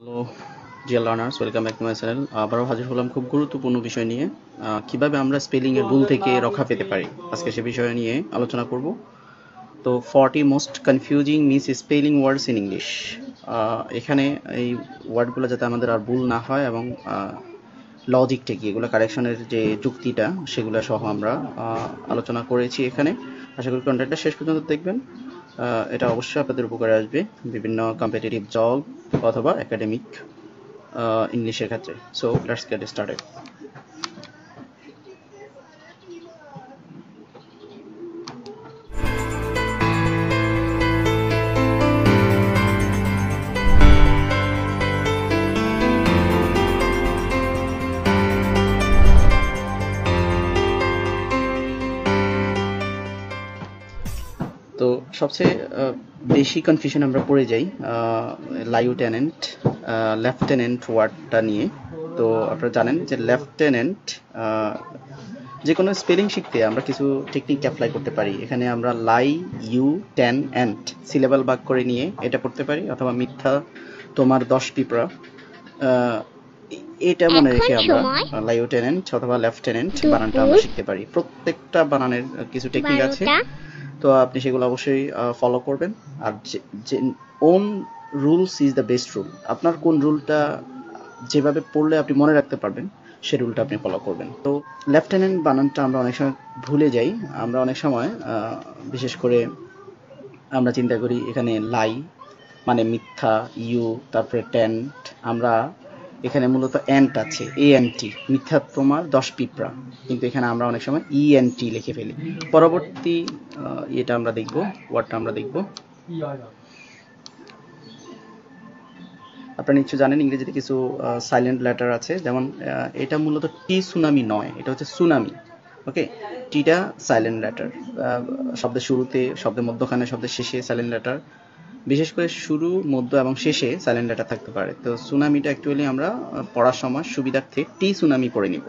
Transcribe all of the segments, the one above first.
Hello dear learners welcome back to my channel আবারও হাজির হলাম খুব গুরুত্বপূর্ণ বিষয় নিয়ে। কীভাবে আমরা স্পেলিং এর ভুল থেকে রক্ষা পেতে পারি? আজকে সে বিষয় নিয়ে আলোচনা করব। তো forty most confusing misspelling words in English এখানে এই ওয়ার্ডগুলো যাতে আমাদের আর ভুল না হয় এবং লজিকটা কি এগুলো কারেকশনের যে যুক্তিটা সেগুলো সহ আমরা আলোচনা করেছি এখানে। আশা করি কন্টেন্টটা শেষ পর্যন্ত দেখবেন। এটা অবশ্যই আপনাদের উপকারে আসবে। বিভিন্ন কম্পিটিটিভ জব অথবা একাডেমিক ইংলিশের ক্ষেত্রে। সো লেটস গেট স্টার্টেড সবচেয়ে বেশি কনফিউশন আমরা পড়ে যাই লাইউটেন্যান্ট লেফটেন্যান্ট ওয়ার্ডটা নিয়ে। তো আপনারা জানেন যে লেফটেন্যান্ট যে কোনো স্পেলিং শিখতে আমরা কিছু টেকনিক অ্যাপ্লাই করতে পারি। এখানে আমরা লাই ইউ টেন অ্যান্ড সিলেবাল ভাগ করে নিয়ে এটা পড়তে পারি অথবা মিথ্যা তোমার দশ পিঁপড়া এটা মনে রেখে আমরা লাইউটেন্যান্ট অথবা লেফটেন্যান্ট বানানটা আমরা শিখতে পারি। প্রত্যেকটা বানানের কিছু টেকনিক আছে। তো আপনি সেগুলো অবশ্যই ফলো করবেন। আর যে own rules is the best rule আপনার কোন রুলটা যেভাবে পড়লে আপনি মনে রাখতে পারবেন, সে রুলটা আপনি ফলো করবেন। তো লেফটেন্যান্ট বানানটা আমরা অনেক সময় ভুলে যাই। আমরা অনেক সময় বিশেষ করে আমরা চিন্তা করি এখানে লাই মানে মিথ্যা ইউ তারপরে টেন্ট আমরা এখানে মূলত এন্ট আছে, এ এন টি, মিথ্যা তোমার দশ পিঁপড়া। কিন্তু এখানে আমরা অনেক সময় ই এন টি লিখে ফেলি। পরবর্তী এটা আমরা দেখব, ওয়ার্ডটা আমরা দেখব। আপনারা নিশ্চয় জানেন, ইংরেজিতে কিছু সাইলেন্ট লেটার আছে। যেমন এটা মূলত টি সুনামি নয়, এটা হচ্ছে সুনামি। ওকে? টিটা সাইলেন্ট লেটার শব্দের শুরুতে, শব্দের মধ্যখানে, শব্দের শেষে সাইলেন্ট লেটার বিশেষ করে শুরু, মধ্য এবং শেষে সাইলেন্ট লেটার থাকতে পারে। তো সুনামিটা অ্যাকচুয়ালি আমরা পড়ার সময় সুবিধার্থে টি সুনামি পড়ে নিব।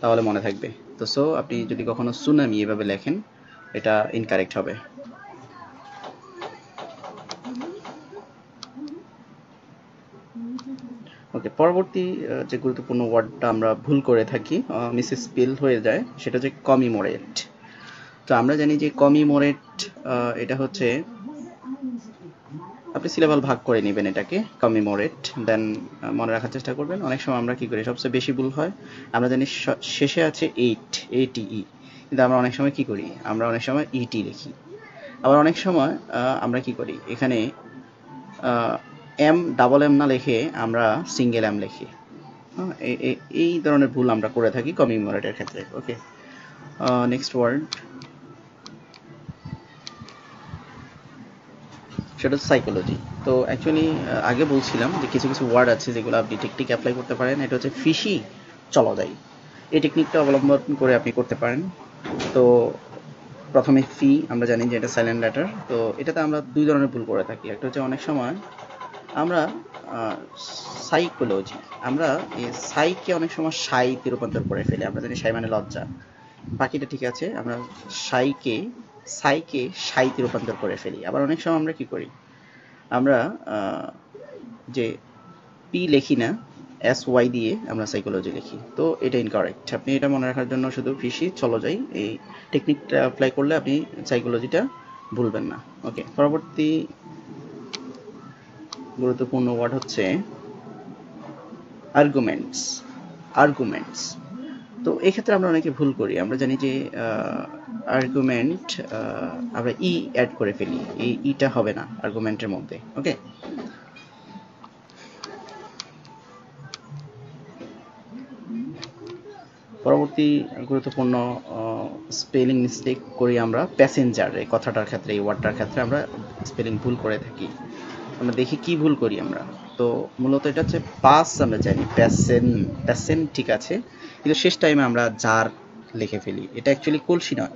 তাহলে মনে থাকবে। তো সো আপনি যদি কখনো সুনামি এভাবে লেখেন, এটা ইনকারেক্ট হবে। ওকে পরবর্তী যে গুরুত্বপূর্ণ ওয়ার্ডটা আমরা ভুল করে থাকি মিসেস স্পেল হয়ে যায়, সেটা হচ্ছে কমিমোরেট তো আমরা জানি যে কমিমোরেট এটা হচ্ছে আপনি সিলেবাল ভাগ করে নেবেন এটাকে কমিমোরেট দেন মনে রাখার চেষ্টা করবেন। অনেক সময় আমরা কি করি, সবচেয়ে বেশি ভুল হয়, আমরা জানি শেষে আছে এইট এটিই কিন্তু আমরা অনেক সময় কি করি, আমরা অনেক সময় ইটি লিখি। আবার অনেক সময় আমরা কি করি, এখানে এম ডাবল এম না লিখে আমরা সিঙ্গেল এম লিখি। এই ধরনের ভুল আমরা করে থাকি কমিমোরেটের ক্ষেত্রে ওকে নেক্সট ওয়ার্ড সেটা হচ্ছে সাইকোলজি তো অ্যাকচুয়ালি আগে বলছিলাম যে কিছু কিছু ওয়ার্ড আছে যেগুলো আপনি টেকনিক অ্যাপ্লাই করতে পারেন। এটা হচ্ছে ফিশি চলো যাই এই টেকনিকটা অবলম্বন করে আপনি করতে পারেন। তো প্রথমে ফি আমরা জানি যে এটা সাইলেন্ট লেটার তো এটাতে আমরা দুই ধরনের ভুল করে থাকি। একটা হচ্ছে অনেক সময় আমরা সাইকোলজি আমরা সাইকে অনেক সময় সাইতে রূপান্তর করে ফেলি। আমরা জানি সাই মানে লজ্জা। বাকিটা ঠিক আছে। আমরা সাইকে সাইকে সাইতে রূপান্তর করে ফেলি। আবার অনেক সময় আমরা কি করি? আমরা যে পি লিখি না এস ওয়াই দিয়ে আমরা সাইকোলজি লিখি। তো এটা ইনকারেক্ট আপনি এটা মনে রাখার জন্য শুধু ফিসি চলো যাই। এই টেকনিকটা অ্যাপ্লাই করলে আপনি সাইকোলজিটা ভুলবেন না। ওকে পরবর্তী গুরুত্বপূর্ণ ওয়ার্ড হচ্ছে আর্গুমেন্টস আর্গুমেন্টস তো এই ক্ষেত্রে আমরা অনেকে ভুল করি। আমরা জানি যে আর্গুমেন্ট আমরা ই অ্যাড করে ফেলি। এই ইটা হবে না আর্গুমেন্টের মধ্যে ওকে পরবর্তী গুরুত্বপূর্ণ স্পেলিং মিস্টেক করি আমরা প্যাসেঞ্জার এই কথাটার ক্ষেত্রে, এই ওয়ার্ডটার ক্ষেত্রে আমরা স্পেলিং ভুল করে থাকি। আমরা দেখি কি ভুল করি আমরা। তো মূলত এটা হচ্ছে পাস আমরা জানি প্যাসেন প্যাসেন ঠিক আছে। কিন্তু শেষ টাইমে আমরা জার লিখে ফেলি, এটা অ্যাকচুয়ালি কলসি নয়।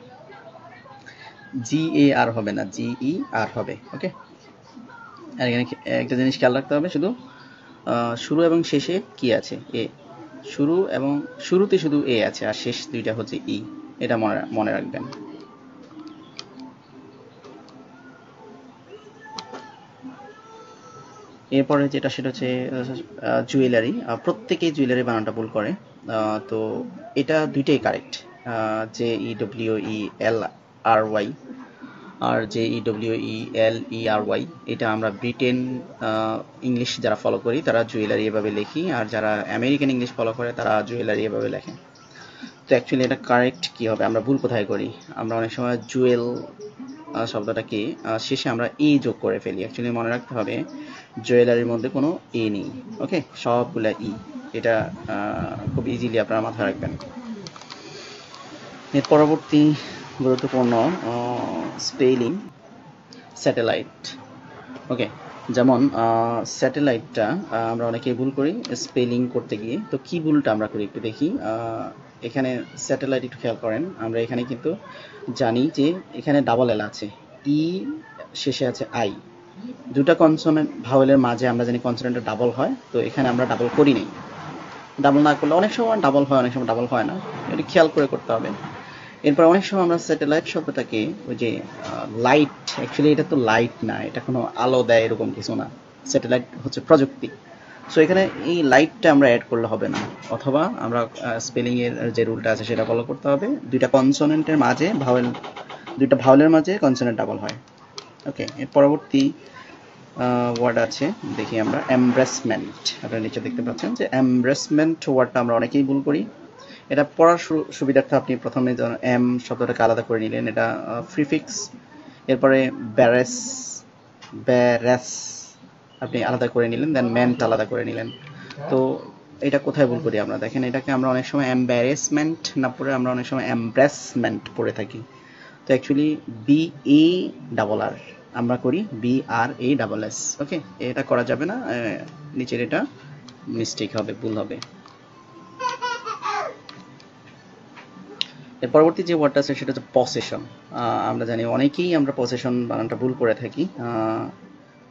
জি এ আর হবে না জি ই আর হবে ওকে আর এখানে একটা জিনিস খেয়াল রাখতে হবে, শুধু শুরু এবং শেষে কি আছে? এ শুরু এবং শুরুতে শুধু এ আছে, আর শেষ দুইটা হচ্ছে ই এটা মনে মনে রাখবেন। এরপরে যেটা, সেটা হচ্ছে জুয়েলারি প্রত্যেকেই জুয়েলারি বানানটা ভুল করে। তো এটা দুইটাই correct J E W E L R Y আর J E W E L E R Y এটা আমরা ব্রিটেন ইংলিশ যারা ফলো করি, তারা জুয়েলারি এভাবে লিখি, আর যারা আমেরিকান ইংলিশ ফলো করে, তারা জুয়েলারি এভাবে লেখে। তো অ্যাকচুয়ালি এটা কারেক্ট কি হবে? আমরা ভুল কোথায় করি? আমরা অনেক সময় জুয়েল শব্দটাকে শেষে আমরা ই যোগ করে ফেলি। অ্যাকচুয়ালি মনে রাখতে হবে জুয়েলারির মধ্যে কোনো এ নেই ওকে সবগুলা ই এটা খুব ইজিলি আপনারা মাথায় রাখবেন। এর পরবর্তী গুরুত্বপূর্ণ স্পেলিং স্যাটেলাইট ওকে যেমন স্যাটেলাইটটা আমরা অনেকেই ভুল করি স্পেলিং করতে গিয়ে। তো কি ভুলটা আমরা করি একটু দেখি। এখানে স্যাটেলাইট একটু খেয়াল করেন। আমরা এখানে কিন্তু জানি যে এখানে ডাবল এল আছে। ই শেষে আছে আই দুটা কনসোনেন্ট ভাওয়েলের মাঝে আমরা জানি কনসোনেন্টটা ডাবল হয়, তো এখানে আমরা ডাবল করি নাই। ডাবল না করলে অনেক সময় ডাবল হয়, অনেক সময় ডাবল হয় না। এটা খেয়াল করে করতে হবে। এরপর অনেক সময় আমরা স্যাটেলাইট শব্দটাকে ওই যে লাইট অ্যাকচুয়ালি এটা তো লাইট না, এটা কোনো আলো দেয় এরকম কিছু না। স্যাটেলাইট হচ্ছে প্রযুক্তি। সো এখানে এই লাইটটা আমরা অ্যাড করলে হবে না। অথবা আমরা স্পেলিং এর যে রুলটা আছে সেটা ফলো করতে হবে। দুইটা কনসোনেন্টের মাঝে ভাওয়েল দুইটা ভাওয়েলের মাঝে কনসোনেন্ট ডাবল হয়। ওকে এর পরবর্তী ওয়ার্ড আছে। দেখি আমরা এমব্রেসমেন্ট আপনারা নিচে দেখতে পাচ্ছেন যে এমব্রেসমেন্ট ওয়ার্ডটা আমরা অনেকেই ভুল করি। এটা পড়ার সুবিধার্থে আপনি প্রথমে এম শব্দটাকে আলাদা করে নিলেন। এটা ফ্রিফিক্স এরপরে ব্যারেস ব্যারেস আপনি আলাদা করে নিলেন দেন মেন্ট আলাদা করে নিলেন। তো এটা কোথায় ভুল করি আমরা? দেখেন এটাকে আমরা অনেক সময় এম্বারেসমেন্ট না পড়ে আমরা অনেক সময় এমব্রেসমেন্ট পড়ে থাকি। তো actually B A double R আমরা করি B R A double S okay এটা করা যাবে না নিচের এটা মিস্টেক হবে, ভুল হবে। এর পরবর্তী যে ওয়ার্ডটা আছে, সেটা হচ্ছে পসেশন আমরা জানি অনেকেই আমরা পসেশন বানানটা ভুল করে থাকি।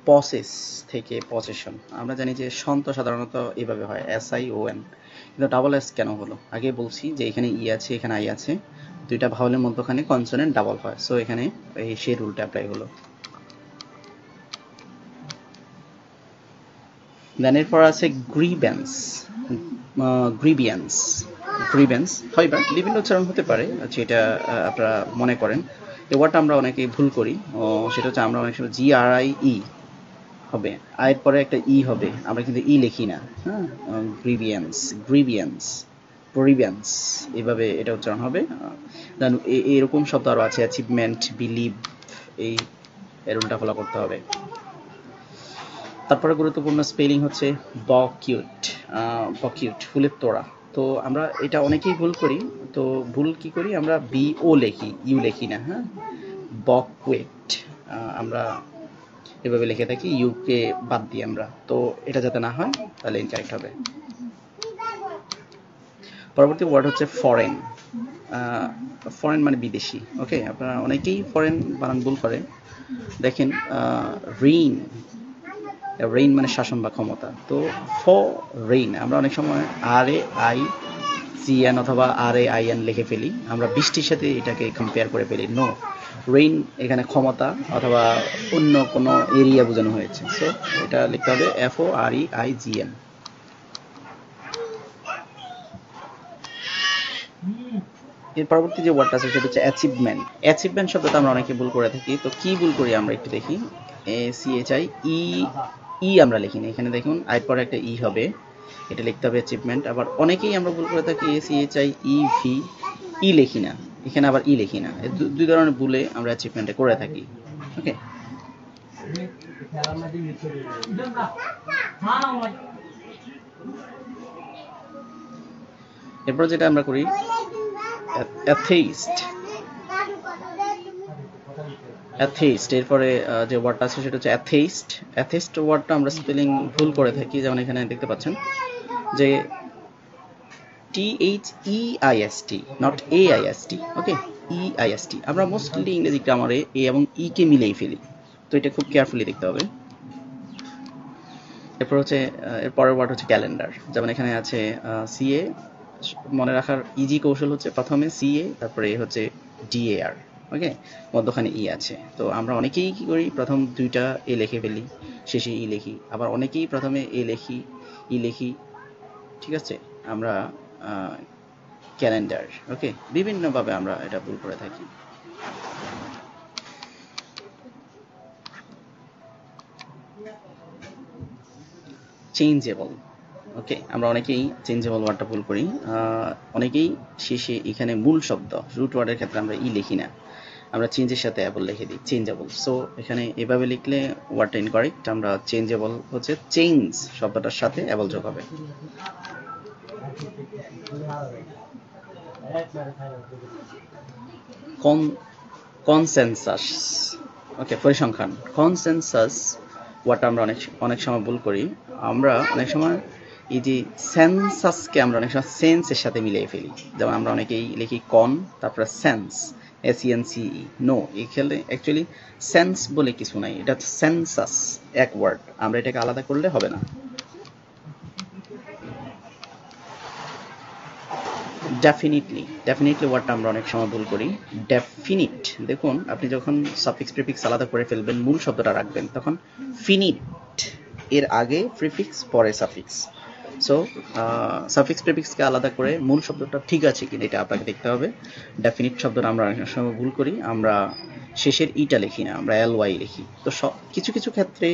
পসেস থেকে পসেশন আমরা জানি যে সন্ত সাধারণত এভাবে হয় এস আই ও এন কিন্তু ডাবল এস কেন হলো? আগে বলছি যে এখানে ই আছে, এখানে আই আছে। দুইটা ভাওয়ালের মধ্যখানে কনসোনেন্ট ডাবল হয়। সো এখানে এই সেই রুলটা অ্যাপ্লাই হলো। দেন এরপর আছে গ্রিভেন্স গ্রিভিয়ান্স গ্রিভেন্স হয় বা বিভিন্ন উচ্চারণ হতে পারে আচ্ছা আপনারা মনে করেন। এই ওয়ার্ডটা আমরা অনেকেই ভুল করি, ও, সেটা হচ্ছে আমরা অনেক সময় জি আর আই ই হবে আয়ের পরে একটা ই হবে, আমরা কিন্তু ই লিখি না হ্যাঁ? গ্রিভিয়ান্স গ্রিভিয়ান্স গ্রিভিয়ান্স এভাবে এটা উচ্চারণ হবে। দেন এরকম শব্দ আরও আছে অ্যাচিভমেন্ট বিলিভ এই এরকমটা ফলো করতে হবে। তারপরে গুরুত্বপূর্ণ স্পেলিং হচ্ছে বকিউট বকিউট ফুলের তোড়া। তো আমরা এটা অনেকেই ভুল করি, তো ভুল কি করি? আমরা বি ও লেখি ইউ লেখি না হ্যাঁ? বকুয়েট আমরা এভাবে লিখে থাকি ইউকে বাদ দিই আমরা। তো এটা যাতে না হয়, তাহলে ইনকারেক্ট হবে। পরবর্তী ওয়ার্ড হচ্ছে ফরেন ফরেন মানে বিদেশি ওকে আপনারা অনেকেই ফরেন বানান ভুল করে। দেখেন রিন রেইন মানে শাসন বা ক্ষমতা। তো ফ রেইন আমরা অনেক সময় R A I C N অথবা আর এ আই এন লিখে ফেলি। আমরা বৃষ্টির সাথে এটাকে কম্পেয়ার করে ফেলি। নো রেইন এখানে ক্ষমতা অথবা অন্য কোনো এরিয়া বোঝানো হয়েছে। সো এটা লিখতে হবে F O R E I G N এর পরবর্তী যে ওয়ার্ডটা আছে, সেটা হচ্ছে অ্যাচিভমেন্ট অ্যাচিভমেন্ট শব্দটা আমরা অনেকে ভুল করে থাকি। তো কি ভুল করি আমরা একটু দেখি? A C H I E E আমরা লিখি না এখানে দেখুন আই পরে একটা ই হবে। এটা লিখতে হবে অ্যাচিভমেন্ট আবার অনেকেই আমরা ভুল করে থাকি A C H I E V E লিখি না। এখানে আবার ই লিখি না। দুই ধরনের ভুলে আমরা অ্যাচিভমেন্টে করে থাকি। ওকে এরপর যেটা আমরা করি অ্যাথেইস্ট অ্যাথেইস্ট এরপরে যে ওয়ার্ডটা আছে সেটা হচ্ছে অ্যাথেইস্ট অ্যাথেইস্ট ওয়ার্ডটা আমরা স্পেলিং ভুল করে থাকি যেমন এখানে দেখতে পাচ্ছেন যে T H E I S T not A I S T okay E I S T আমরা মোস্টলি ইংরেজি গ্রামারে এ এবং ই কে মিলেই ফেলি তো এটা খুব কেয়ারফুলি দেখতে হবে। এরপর হচ্ছে আহ, এর পরের ওয়ার্ড হচ্ছে ক্যালেন্ডার যেমন এখানে আছে সিএ মনে রাখার ইজি কৌশল হচ্ছে প্রথমে সিএ তারপরে হচ্ছে ডিএআর ওকে মধ্যখানে ই আছে? তো আমরা অনেকেই কি করি? প্রথম দুইটা এ লিখে ফেলি, শেষে ই লিখি। আবার অনেকেই প্রথমে এ লিখি, ই লিখি, ঠিক আছে? আমরা ক্যালেন্ডার ওকে বিভিন্নভাবে আমরা এটা ভুল করে থাকি। চেঞ্জেবল ওকে আমরা অনেকেই চেঞ্জেবল ওয়ার্ডটা ভুল করি। অনেকেই শেষে এখানে মূল শব্দ রুট ওয়ার্ডের ক্ষেত্রে আমরা ই লিখি না। আমরা চেঞ্জের সাথে অ্যাবল লিখে দিই চেঞ্জেবল সো এখানে এভাবে লিখলে ওয়ার্ডটা ইনকারেক্ট আমরা চেঞ্জেবল হচ্ছে চেঞ্জ শব্দটার সাথে অ্যাবল যোগ হবে। কন কনসেনসাস ওকে পরিসংখ্যান। কনসেনসাস ওয়ার্ডটা আমরা অনেক অনেক সময় ভুল করি। আমরা অনেক সময় এই যে সেন্সাসকে আমরা অনেক সময় সেন্সের সাথে মিলিয়ে ফেলি। যেমন আমরা অনেকেই লিখি কন তারপরে sense S EN CE no এখানে অ্যাকচুয়ালি সেন্স বলে কিছু নাই। এটা সেন্সাস এক ওয়ার্ড আমরা এটাকে আলাদা করলে হবে না। ডেফিনিটলি ডেফিনিটলি ওয়ার্ডটা আমরা অনেক সময় ভুল করি। ডেফিনিট দেখুন, আপনি যখন সাফিক্স প্রিফিক্স আলাদা করে ফেলবেন, মূল শব্দটা রাখবেন, তখন ফিনিট এর আগে প্রিফিক্স পরে সাফিক্স সো সাফিক্স প্রিফিক্সকে আলাদা করে মূল শব্দটা ঠিক আছে কিনা এটা আপনাকে দেখতে হবে। ডেফিনিট শব্দটা আমরা অনেক সময় ভুল করি। আমরা শেষের ইটা লিখি না, আমরা এল ওয়াই লিখি। তো সব কিছু কিছু ক্ষেত্রে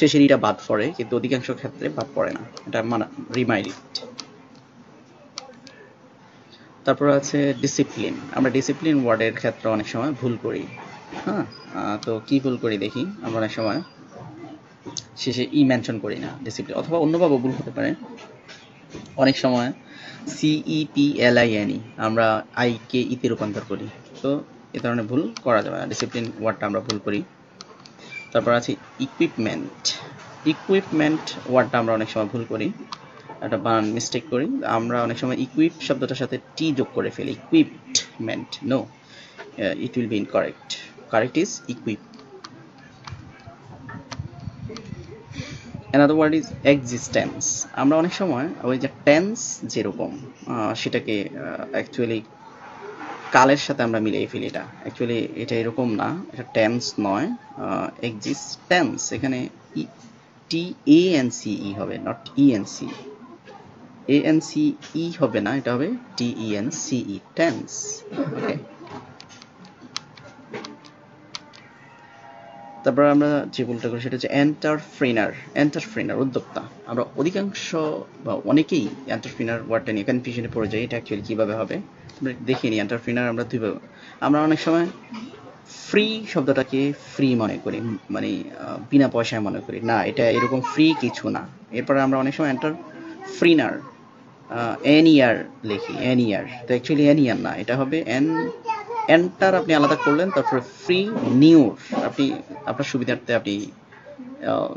শেষের ইটা বাদ পড়ে, কিন্তু অধিকাংশ ক্ষেত্রে বাদ পড়ে না। এটা মানে রিমাইন্ড তারপর আছে ডিসিপ্লিন আমরা ডিসিপ্লিন ওয়ার্ডের ক্ষেত্রে অনেক সময় ভুল করি। হ্যাঁ তো কি ভুল করি দেখি? আমরা অনেক সময় শেষে ই মেনশন করি না ডিসিপ্লিন অথবা অন্যভাবে ভুল হতে পারে। অনেক সময় CE P L I N E আমরা আই কে ইতে রূপান্তর করি। তো এ ধরনের ভুল করা যাবে না। ডিসিপ্লিন ওয়ার্ডটা আমরা ভুল করি। তারপর আছে ইকুইপমেন্ট ইকুইপমেন্ট ওয়ার্ডটা আমরা অনেক সময় ভুল করি। একটা বান মিস্টেক করি। আমরা অনেক সময় ইকুইপ শব্দটার সাথে টি যোগ করে ফেলি। Equipment no it will be incorrect correct is equip another word is existence আমরা অনেক সময় ওই যে টেন্স যেরকম সেটাকে অ্যাকচুয়ালি কালের সাথে আমরা মিলিয়ে ফেলি এটা। অ্যাকচুয়ালি এটা এরকম না, এটা টেন্স নয় এক্সিস্টেন্স এখানে ই টি এ এন সি ই হবে not E N C A N C E হবে না, এটা হবে T E N C E tense okay তারপর আমরা যে ভুলটা করি সেটা হচ্ছে এন্টারপ্রেনার এন্টারপ্রেনার উদ্যোক্তা। আমরা অধিকাংশ বা অনেকেই এন্টারপ্রেনার ওয়ার্ডটা নিয়ে কনফিউশনে পড়ে যাই, এটা অ্যাকচুয়ালি কীভাবে হবে? আমরা দেখিনি এন্টারপ্রেনার আমরা দুইভাবে আমরা অনেক সময় ফ্রি শব্দটাকে ফ্রি মনে করি মানে বিনা পয়সায় মনে করি। না, এটা এরকম ফ্রি কিছু না। এরপরে আমরা অনেক সময় এন্টার ফ্রিনার এন ইয়ার লিখি এন ইয়ার তো অ্যাকচুয়ালি এন ইয়ার না, এটা হবে এন এন্টার আপনি আলাদা করলেন, তারপরে ফ্রি নিউর আপনি, আপনার সুবিধার্থে আপনি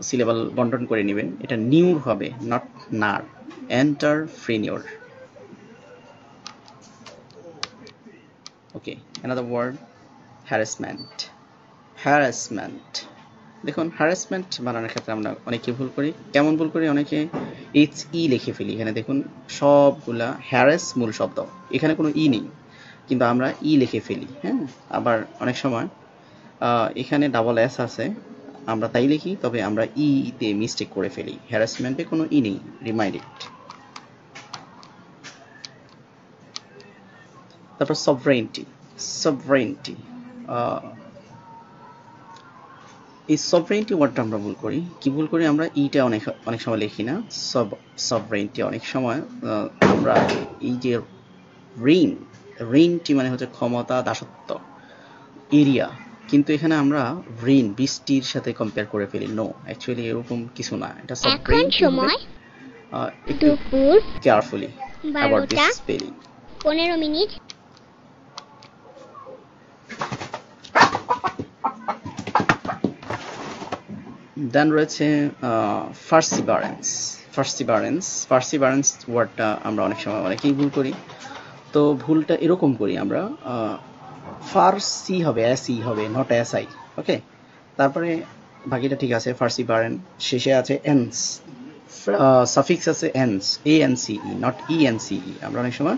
সিলেবাল বন্টন করে নেবেন। এটা নিউর হবে নট নার entrepreneur okay another word harassment harassment দেখুন হ্যারাসমেন্ট বানানোর ক্ষেত্রে আমরা অনেকে ভুল করি। কেমন ভুল করি? অনেকে এইচ ই লিখে ফেলি। এখানে দেখুন, সবগুলা হ্যারাস মূল শব্দ। এখানে কোনো ই নেই। কিন্তু আমরা ই লিখে ফেলি হ্যাঁ? আবার অনেক সময় এখানে ডাবল এস আছে, আমরা তাই লিখি, তবে আমরা ই তে মিস্টেক করে ফেলি। হ্যারাসমেন্টে কোনো ই নেই রিমাইন্ড ইট তারপর সভরেন্টি সভরেন্টি এই সভরেন্টি ওয়ার্ডটা আমরা ভুল করি। কি ভুল করি আমরা? ইটা অনেক অনেক সময় লিখি না। সব সভরেন্টি অনেক সময় আমরা এই যে ঋণ ঋণটি মানে হচ্ছে ক্ষমতা দাসত্ব এরিয়া কিন্তু এখানে আমরা ঋণ বৃষ্টির সাথে কম্পেয়ার করে ফেলি নো অ্যাকচুয়ালি এরকম কিছু না। এটা এখন সময় একটু কেয়ারফুলি অ্যাবাউট দিস স্পেলিং পনেরো মিনিট। দেন রয়েছে ফার্সিবারেন্স ফার্সিবারেন্স ফার্সিবারেন্স ওয়ার্ডটা আমরা অনেক সময় অনেকেই ভুল করি। তো ভুলটা এরকম করি আমরা ফার্সি হবে এস ই হবে নট এস আই ওকে তারপরে বাকিটা ঠিক আছে ফার্সি বারেন শেষে আছে এনস সাফিক্স আছে ance A N C E not E N C E আমরা অনেক সময়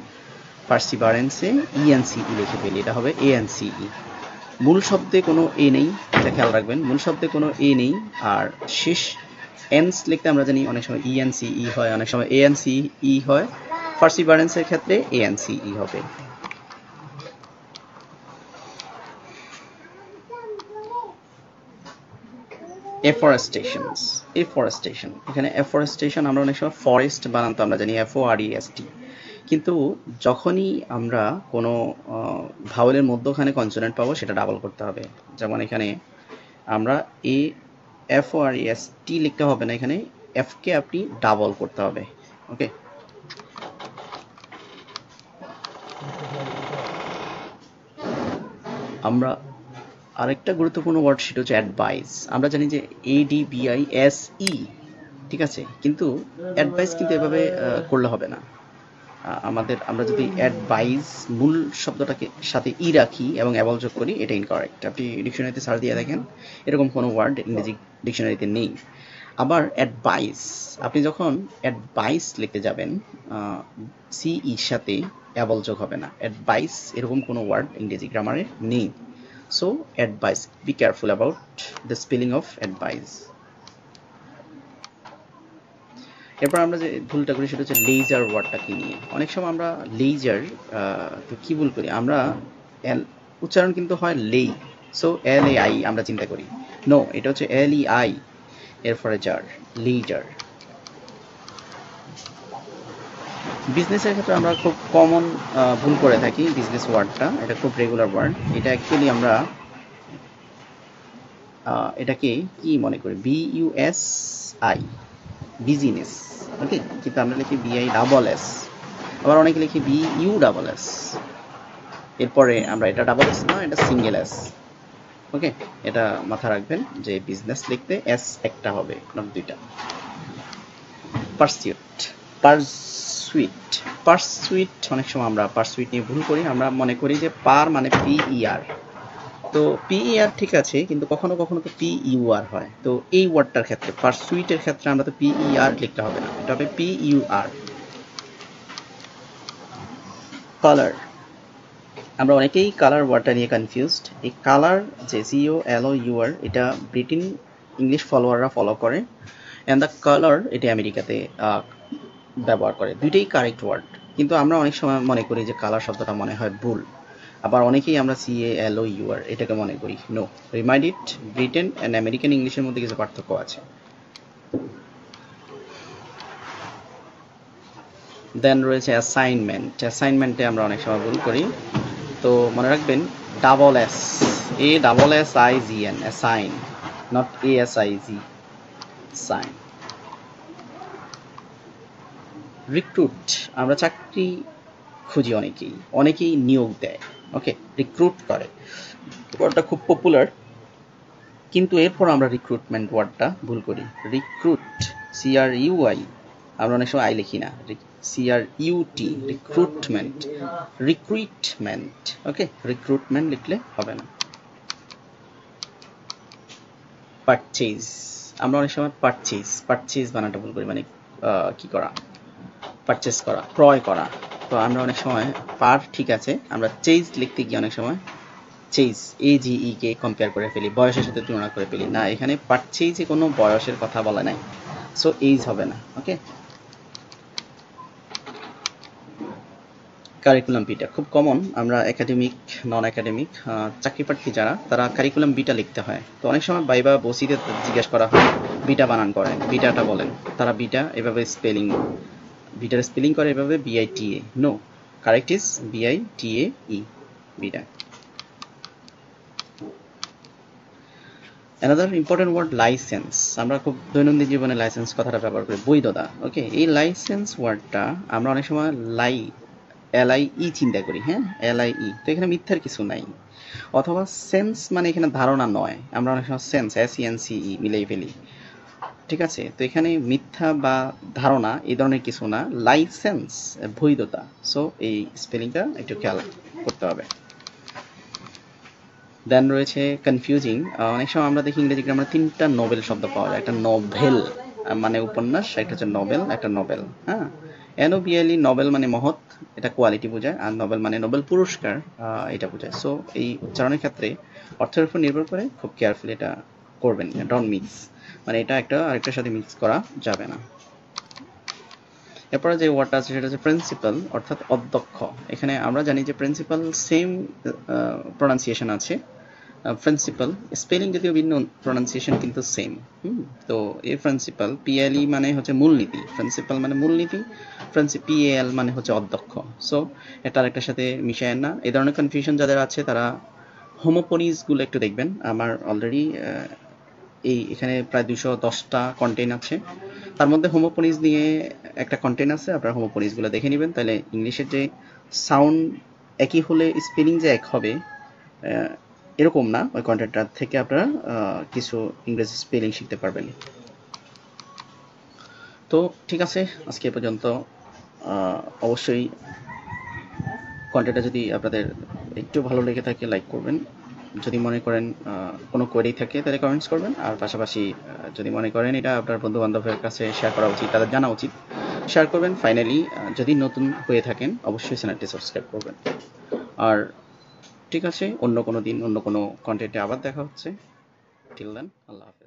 ফার্সি বারেন্সে ই এন সি ই লিখে ফেলি এটা হবে এ এন সি ই মূল শব্দে কোনো এ নেই এটা খেয়াল রাখবেন মূল শব্দে কোনো এ নেই আর শেষ এনস লিখতে আমরা জানি অনেক সময় ইএনসি ই হয় অনেক সময় এ এএনসি ই হয়। পার্সিভারেন্সের ক্ষেত্রে এএনসি ই হবে। এফরেস্টেশনস এফরেস্টেশন এখানে এফরেস্টেশন আমরা অনেক সময় ফরেস্ট বানান তো আমরা জানি এফ ও আর টি কিন্তু যখনই আমরা কোনো ভাওয়েলের মধ্যখানে কনসোনেন্ট পাবো, সেটা ডাবল করতে হবে। যেমন এখানে আমরা এ এফ ও আর টি লিখতে হবে না, এখানে এফকে আপনি ডাবল করতে হবে। ওকে আমরা আরেকটা গুরুত্বপূর্ণ ওয়ার্ড সেটা হচ্ছে অ্যাডভাইস আমরা জানি যে এ ডি বিআই এস ই ঠিক আছে? কিন্তু অ্যাডভাইস কিন্তু এভাবে করলে হবে না। আমাদের, আমরা যদি অ্যাডভাইস মূল শব্দটাকে সাথে ই রাখি এবং অ্যাবল যোগ করি, এটা ইনকারেক্ট আপনি ডিকশনারিতে সার্চ দিয়ে দেখেন, এরকম কোনো ওয়ার্ড ইংরেজি ডিকশনারিতে নেই। আবার অ্যাডভাইস আপনি যখন অ্যাডভাইস লিখতে যাবেন সি ইর সাথে অ্যাবল যোগ হবে না। অ্যাডভাইস এরকম কোনো ওয়ার্ড ইংরেজি গ্রামারে নেই। So advice be careful about the spelling of advice এরপর আমরা যে ভুলটা করি সেটা হচ্ছে লেজার ওয়ার্ডটাকে নিয়ে। অনেক সময় আমরা লেজার তো কি ভুল করি? আমরা উচ্চারণ কিন্তু হয় লেই সো এল এ আই আমরা চিন্তা করি। নো এটা হচ্ছে এল ই আই এরপরে জার লিডার বিজনেসের ক্ষেত্রে আমরা খুব কমন ভুল করে থাকি বিজনেস ওয়ার্ডটা এটা খুব রেগুলার ওয়ার্ড এটা অ্যাকচুয়ালি আমরা এটাকে কি মনে করি? B U S I business okay কিন্তু আমরা লিখি বিআই ডাবল এস আবার অনেকে লিখি বি ইউ ডাবল এস এরপরে আমরা এটা ডাবল এস না, এটা সিঙ্গেল এস ওকে এটা মাথা রাখবেন যে বিজনেস লিখতে এস একটা হবে নট দুইটা। পারসিউট পারসুইট পারসুইট অনেক সময় আমরা পারসুইট নিয়ে ভুল করি, আমরা মনে করি যে পার মানে পি আর তো পি আর ঠিক আছে, কিন্তু কখনো কখনো তো পি ইউ আর হয়। তো এই ওয়ার্ডটার ক্ষেত্রে পারসুইটের ক্ষেত্রে আমরা তো পি আর লিখতে হবে না, এটা হবে পি ইউ আর কালার আমরা অনেকেই কালার ওয়ার্ডটা নিয়ে কনফিউজড এই কালার যে সিও এল ও ইউআর এটা ব্রিটেন ইংলিশ ফলোয়াররা ফলো করে অ্যান্ড দ্য কালার এটা আমেরিকাতে ব্যবহার করে। দুইটাই কারেক্ট ওয়ার্ড কিন্তু আমরা অনেক সময় মনে করি যে কালার শব্দটা মনে হয় ভুল। আবার অনেকেই আমরা সি এ এল ও ইউআর এটাকে মনে করি। No remind it Britain and American ইংলিশের মধ্যে কিছু পার্থক্য আছে। দেন রয়েছে অ্যাসাইনমেন্ট অ্যাসাইনমেন্টে আমরা অনেক সময় ভুল করি। তো মনে রাখবেন double S A double S I G N assign not A S I G sign recruit আমরা চাকরি খুঁজি অনেকেই অনেকেই নিয়োগ দেয় ওকে রিক্রুট করে। ওয়ার্ডটা খুব পপুলার কিন্তু এরপর আমরা রিক্রুটমেন্ট ওয়ার্ডটা ভুল করি। রিক্রুট সিআর ইউআই আমরা অনেক সময় আই লিখি না। CR UT recruitment recruitment okay recruitment লিখলে হবে না। পারচেজ আমরা অনেক সময় পারচেজ পারচেজ বানানটা ভুল করি মানে কি করা? পারচেজ করা, ক্রয় করা। তো আমরা অনেক সময় পার, ঠিক আছে, আমরা চেজ লিখতে গিয়ে অনেক সময় চেজ এ জি ই কে কম্পেয়ার করে ফেলি, বয়সের সাথে তুলনা করে ফেলি। না, এখানে পারচেজে কোনো বয়সের কথা বলা নাই সো এইজ হবে না ওকে কারিকুলাম বিটা খুব কমন আমরা একাডেমিক নন একাডেমিক চাকরি প্রার্থী যারা, তারা কারিকুলাম বিটা লিখতে হয়। তো অনেক সময় বাইবা বসিতে জিজ্ঞেস করা হয় বিটা বানান করেন বিটাটা বলেন। তারা বিটা এভাবে স্পেলিং বিটার স্পেলিং করে এভাবে BI T A no correct is BI T A E vitae another important word license আমরা খুব দৈনন্দিন জীবনে লাইসেন্স কথাটা ব্যবহার করি। বৈধতা ওকে এই লাইসেন্স ওয়ার্ডটা আমরা অনেক সময় লাই এল আই ই চিন্তা করি হ্যাঁ? এল আই ই তো এখানে মিথ্যার কিছু নাই। অথবা সেন্স মানে এখানে ধারণা নয়। আমরা অনেক সময় সেন্স এস ই মিলেই ফেলি। ঠিক আছে? তো এখানে মিথ্যা বা ধারণা এই ধরনের কিছু না। লাইসেন্স বৈধতা। সো এই স্পেলিংটা একটু খেয়াল করতে হবে। দেন রয়েছে কনফিউজিং অনেক সময় আমরা দেখি ইংরেজি গ্রামারে তিনটা নোবেল শব্দ পাওয়া যায়। একটা নোভেল মানে উপন্যাস একটা হচ্ছে নভেল একটা নভেল হ্যাঁ? এনওবিএলই নভেল মানে মহৎ। এটা কোয়ালিটি বোঝায় আর নোবেল মানে নোবেল পুরস্কার এটা বোঝায়। সো এই উচ্চারণের ক্ষেত্রে অর্থের উপর নির্ভর করে খুব কেয়ারফুলি এটা করবেন ডন মিক্স মানে এটা একটা, আরেকটার সাথে মিক্স করা যাবে না। এরপরে যে ওয়ার্ডটা আছে, সেটা হচ্ছে প্রিন্সিপাল অর্থাৎ অধ্যক্ষ। এখানে আমরা জানি যে প্রিন্সিপাল সেম প্রোনাউন্সিয়েশন আছে। প্রিন্সিপাল স্পেলিং যদিও ভিন্ন প্রোনাউন্সিয়েশন কিন্তু সেম হুম, তো এই প্রিন্সিপাল পিএলই মানে হচ্ছে মূলনীতি। প্রিন্সিপাল মানে মূলনীতি পিএল মানে হচ্ছে অধ্যক্ষ। সো এটা আরেকটার সাথে মিশায় না। এই ধরনের কনফিউশন যাদের আছে, তারা হোমোপনিজগুলো একটু দেখবেন। আমার অলরেডি এই এখানে প্রায় দুশো দশটা কন্টেন্ট আছে। তার মধ্যে হোমোপনিজ নিয়ে একটা কন্টেন্ট আছে। আপনারা হোমোপনিজগুলো দেখে নেবেন। তাহলে ইংলিশের যে সাউন্ড একই হলে স্পেলিং যে এক হবে এরকম না, ওই কন্টেন্টটা থেকে আপনারা কিছু ইংরেজি স্পেলিং শিখতে পারবেন। তো ঠিক আছে, আজকে পর্যন্ত অবশ্যই কন্টেন্টটা যদি আপনাদের একটু ভালো লেগে থাকে লাইক করবেন। যদি মনে করেন কোনো কোয়েরি থাকে, তাহলে কমেন্টস করবেন। আর পাশাপাশি যদি মনে করেন এটা আপনার বন্ধু বান্ধবের কাছে শেয়ার করা উচিত, তাদের জানা উচিত শেয়ার করবেন। ফাইনালি যদি নতুন হয়ে থাকেন, অবশ্যই চ্যানেলটি সাবস্ক্রাইব করবেন। আর ঠিক আছে, অন্য কোনো দিন, অন্য কোনো কন্টেন্টে আবার দেখা হচ্ছে। টিল দেন আল্লাহ হাফেজ।